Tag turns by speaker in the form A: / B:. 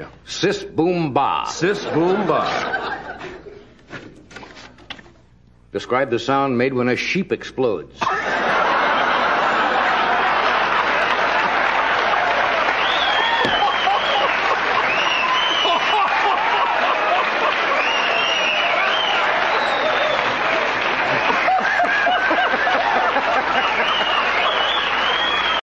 A: Yeah.
B: Sis boom ba.
A: Sis boom ba.
B: Describe the sound made when a sheep explodes.